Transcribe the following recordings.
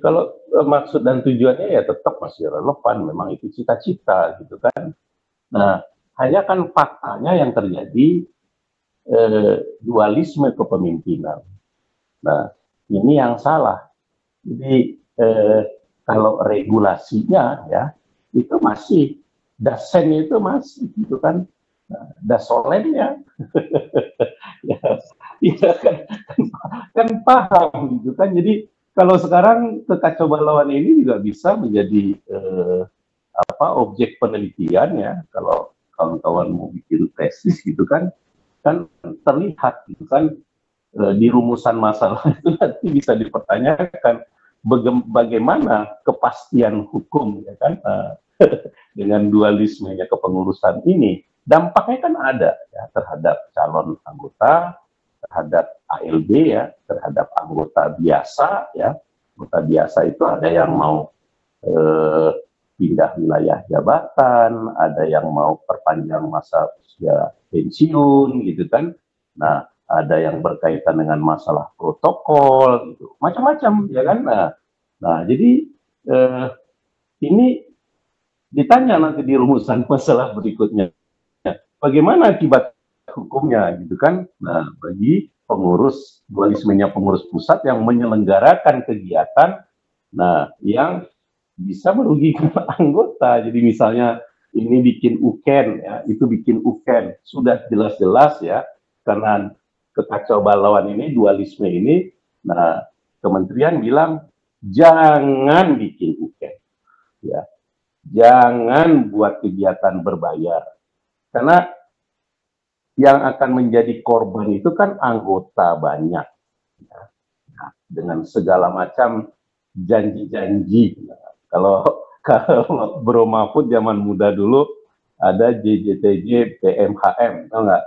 kalau uh, maksud dan tujuannya ya tetap masih relevan, memang itu cita-cita gitu kan. Nah, hanya kan faktanya yang terjadi uh, dualisme kepemimpinan. Nah, ini yang salah. Jadi uh, kalau regulasinya ya itu masih dasennya itu masih gitu kan nah, dasolennya ya, ya kan, kan, kan paham gitu kan jadi kalau sekarang kekacauan ini juga bisa menjadi eh, apa objek penelitian ya. Kalau kawan-kawan mau bikin tesis gitu kan kan terlihat gitu kan eh, di rumusan masalah itu nanti bisa dipertanyakan bagaimana kepastian hukum ya kan uh, dengan dualismenya kepengurusan ini. Dampaknya kan ada ya terhadap calon anggota terhadap ALB ya terhadap anggota biasa ya. Anggota biasa itu ada yang mau uh, pindah wilayah jabatan ada yang mau perpanjang masa usia pensiun gitu kan. Nah ada yang berkaitan dengan masalah protokol gitu macam-macam ya kan. Nah, nah jadi eh, ini ditanya nanti di rumusan masalah berikutnya. Bagaimana akibat hukumnya gitu kan? Nah bagi pengurus dualismenya pengurus pusat yang menyelenggarakan kegiatan nah yang bisa merugikan anggota. Jadi misalnya ini bikin uken ya itu bikin uken sudah jelas-jelas ya karena kekacau balauan ini, dualisme ini, nah kementerian bilang jangan bikin UKM, ya, jangan buat kegiatan berbayar, karena yang akan menjadi korban itu kan anggota banyak, ya. nah, dengan segala macam janji-janji. Nah, kalau kalau Bro Mahfud zaman muda dulu ada JJTJ PMHM, tahu nggak?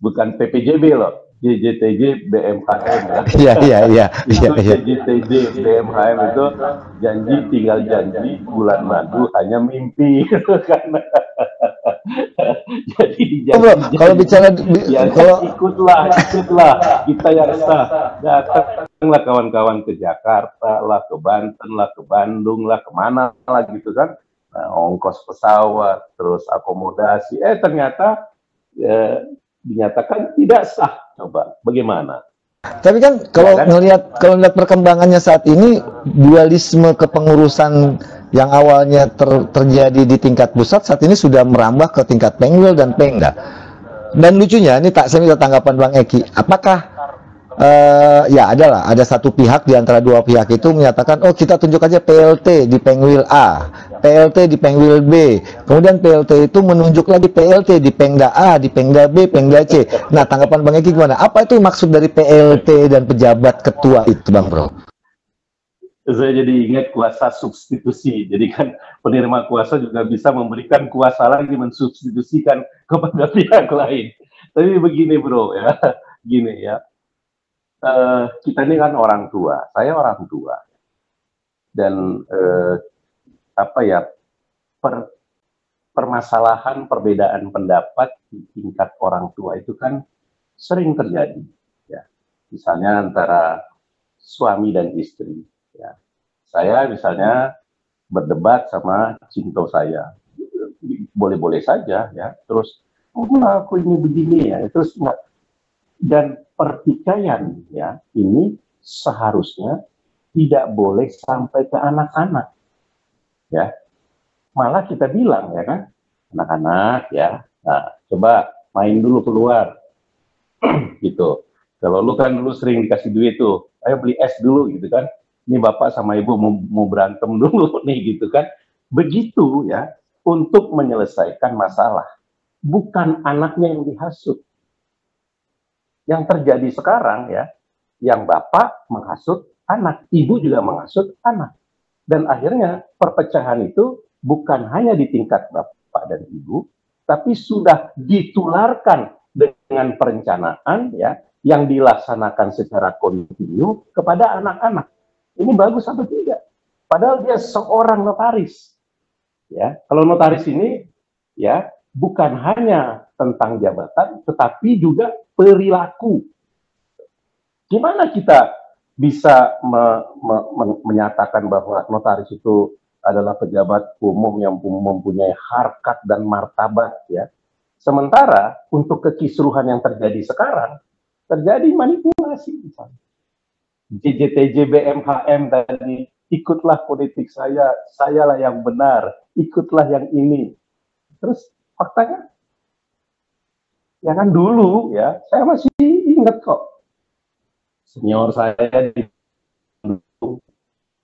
bukan PPJB loh, JJTJ BMKM ya. Iya iya iya. Itu iya, JJTJ BMKM itu janji tinggal janji bulan madu hanya mimpi karena jadi janji, oh, kalau bicara ya, kalau ikutlah ikutlah kita yang sah datanglah kawan-kawan ke Jakarta lah ke Banten lah ke Bandung lah ke mana lah gitu kan nah, ongkos pesawat terus akomodasi eh ternyata ya, dinyatakan tidak sah. Coba bagaimana? Tapi kan kalau ya kan? kalau lihat perkembangannya saat ini dualisme kepengurusan yang awalnya ter, terjadi di tingkat pusat saat ini sudah merambah ke tingkat Pengwil dan Pengda. Dan lucunya ini tak saya minta tanggapan Bang Eki, apakah uh, ya adalah ada satu pihak di antara dua pihak itu menyatakan oh kita tunjuk aja PLT di Pengwil A PLT di Pengwil B, kemudian PLT itu menunjuk lagi PLT di Pengda A, di Pengda B, Pengda C. Nah, tanggapan Bang Eki gimana? Apa itu maksud dari PLT dan pejabat ketua itu, Bang Bro? Saya jadi ingat kuasa substitusi. Jadi kan penerima kuasa juga bisa memberikan kuasa lagi mensubstitusikan kepada pihak lain. Tapi begini bro ya, gini ya. Uh, kita ini kan orang tua, saya orang tua, dan uh, apa ya per, permasalahan perbedaan pendapat di tingkat orang tua itu kan sering terjadi ya misalnya antara suami dan istri ya. Saya misalnya berdebat sama cinta saya. Boleh-boleh saja ya. Terus oh aku ini begini ya. Terus dan pertikaian ya ini seharusnya tidak boleh sampai ke anak-anak. Ya. Malah kita bilang ya kan anak-anak ya nah, coba main dulu keluar. Gitu. Kalau lu kan dulu sering dikasih duit tuh ayo beli es dulu gitu kan ini bapak sama ibu mau, mau berantem dulu nih gitu kan. Begitu ya untuk menyelesaikan masalah. Bukan anaknya yang dihasut. Yang terjadi sekarang ya yang bapak menghasut anak ibu juga menghasut anak. Dan akhirnya perpecahan itu bukan hanya di tingkat bapak dan ibu, tapi sudah ditularkan dengan perencanaan ya yang dilaksanakan secara kontinu kepada anak-anak. Ini bagus atau tidak? Padahal dia seorang notaris. Ya, kalau notaris ini ya bukan hanya tentang jabatan, tetapi juga perilaku. Gimana kita bisa me, me, me, menyatakan bahwa notaris itu adalah pejabat umum yang mempunyai harkat dan martabat ya. Sementara untuk kekisruhan yang terjadi sekarang terjadi manipulasi misalnya. JJTJ BMHM tadi ikutlah politik saya, sayalah yang benar, ikutlah yang ini. Terus faktanya ya kan dulu ya, saya masih ingat kok senior saya di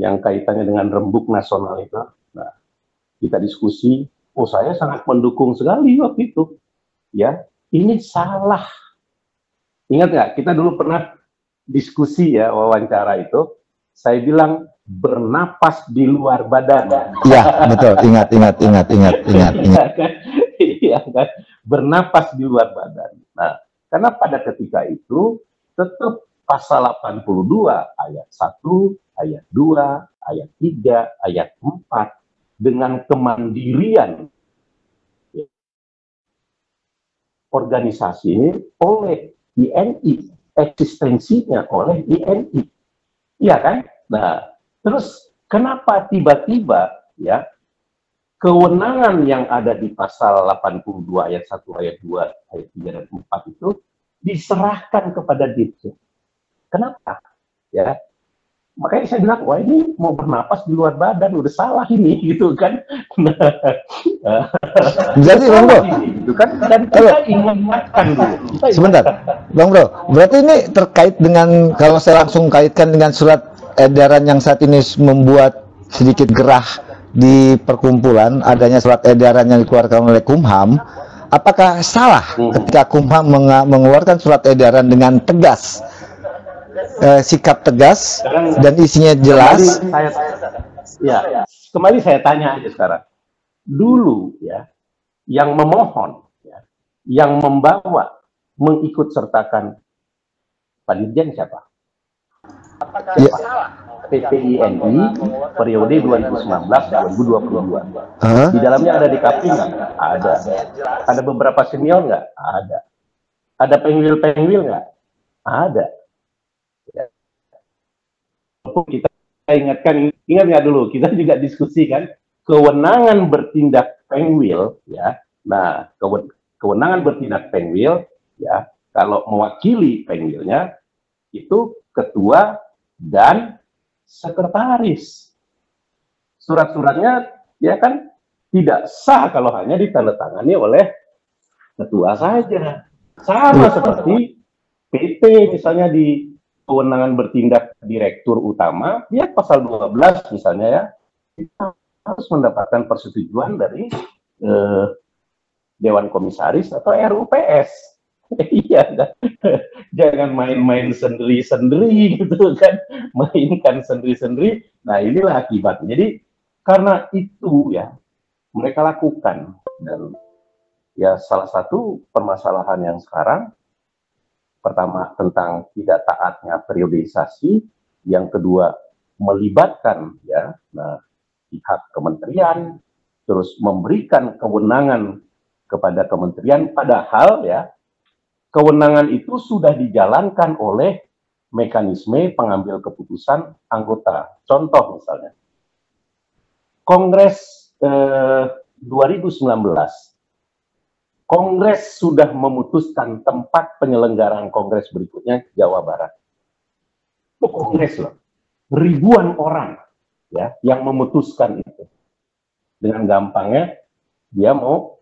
yang kaitannya dengan rembuk nasional itu. Nah, kita diskusi, oh saya sangat mendukung sekali waktu itu. Ya, ini salah. Ingat nggak? Kita dulu pernah diskusi ya wawancara itu. Saya bilang bernapas di luar badan. Iya, betul. Ingat, ingat, ingat, ingat, ingat, ingat. Iya kan? Bernapas di luar badan. Nah, karena pada ketika itu tetap pasal 82 ayat 1, ayat 2, ayat 3, ayat 4 dengan kemandirian organisasi ini oleh INI, eksistensinya oleh INI. Iya kan? Nah, terus kenapa tiba-tiba ya kewenangan yang ada di pasal 82 ayat 1 ayat 2 ayat 3 dan 4 itu diserahkan kepada Dirjen Kenapa? Ya, makanya saya bilang wah ini mau bernapas di luar badan udah salah ini gitu kan. Jadi bang bro gitu kan. Dan kita ingatkan dulu. Kita sebentar. bang bro berarti ini terkait dengan kalau saya langsung kaitkan dengan surat edaran yang saat ini membuat sedikit gerah di perkumpulan adanya surat edaran yang dikeluarkan oleh Kumham apakah salah hmm. ketika Kumham mengeluarkan surat edaran dengan tegas uh, sikap tegas dan isinya jelas. Kembali saya, ya, kembali saya tanya aja sekarang. Dulu ya, yang memohon, ya, yang membawa, mengikut sertakan Pak Dirjen siapa? Apakah ya. PPINI periode 2019-2022. Huh? Di dalamnya ada DKP nggak? Ada. Ada beberapa senior nggak? Ada. Ada penwil-penwil nggak? Ada kita ingatkan, ingat nggak dulu, kita juga diskusi kan, kewenangan bertindak penwil, ya, nah kewenangan bertindak penwil, ya, kalau mewakili penwilnya, itu ketua dan sekretaris. Surat-suratnya, ya kan, tidak sah kalau hanya ditandatangani oleh ketua saja. Sama seperti PP misalnya di kewenangan bertindak direktur utama, ya pasal 12 misalnya ya, kita harus mendapatkan persetujuan dari eh, Dewan Komisaris atau RUPS. Iya, kan? jangan main-main sendiri-sendiri gitu kan, mainkan sendiri-sendiri. Nah inilah akibatnya. Jadi karena itu ya mereka lakukan dan ya salah satu permasalahan yang sekarang pertama tentang tidak taatnya periodisasi, yang kedua melibatkan ya nah, pihak kementerian, terus memberikan kewenangan kepada kementerian, padahal ya kewenangan itu sudah dijalankan oleh mekanisme pengambil keputusan anggota. Contoh misalnya, Kongres eh, 2019 Kongres sudah memutuskan tempat penyelenggaraan kongres berikutnya Jawa Barat. Itu kongres loh. Ribuan orang ya yang memutuskan itu. Dengan gampangnya dia mau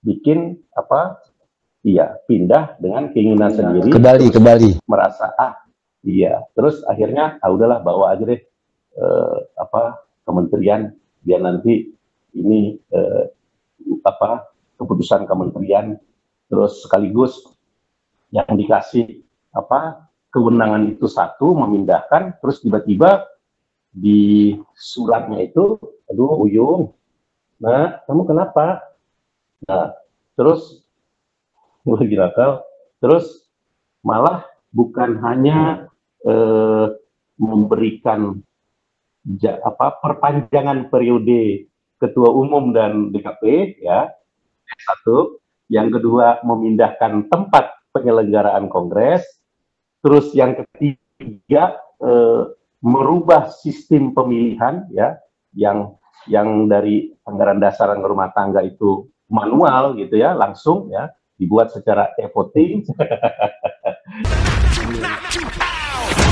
bikin apa? Iya, pindah dengan keinginan ya, sendiri. Kembali, kembali. Merasa ah, iya. Terus akhirnya ah udahlah bawa aja deh eh, apa kementerian biar nanti ini eh, apa keputusan kementerian terus sekaligus yang dikasih apa kewenangan itu satu memindahkan terus tiba-tiba di suratnya itu aduh Uyung nah kamu kenapa nah terus gue nakal terus malah bukan hanya eh, memberikan ja, apa perpanjangan periode ketua umum dan DKP ya satu. Yang kedua, memindahkan tempat penyelenggaraan kongres. Terus yang ketiga, eh, merubah sistem pemilihan ya yang yang dari anggaran dasar rumah tangga itu manual gitu ya langsung ya dibuat secara e-voting